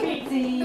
Lato,